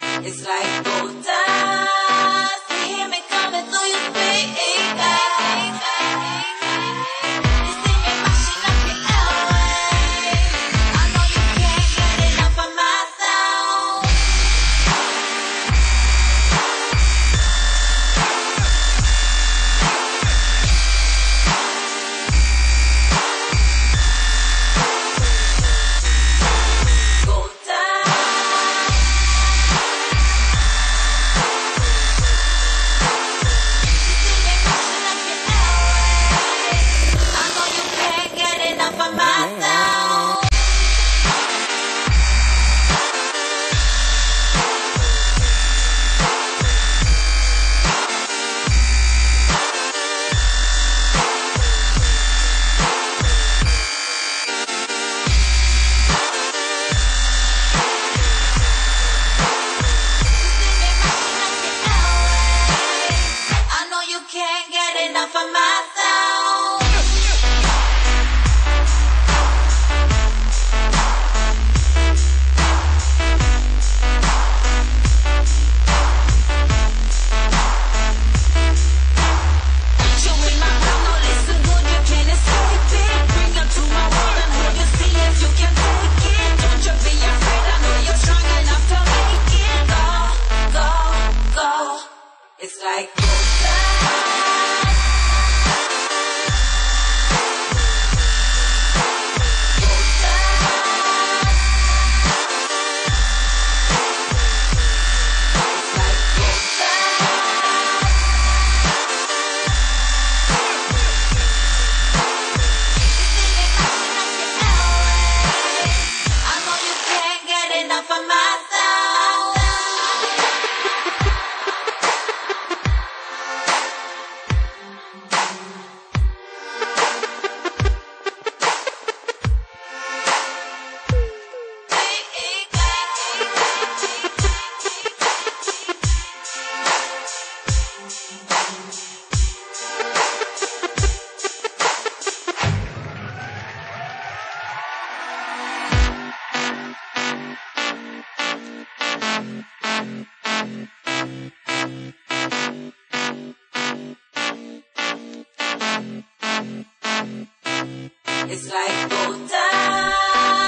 It's like both times. See him coming through your speaker. Like It's like gold down.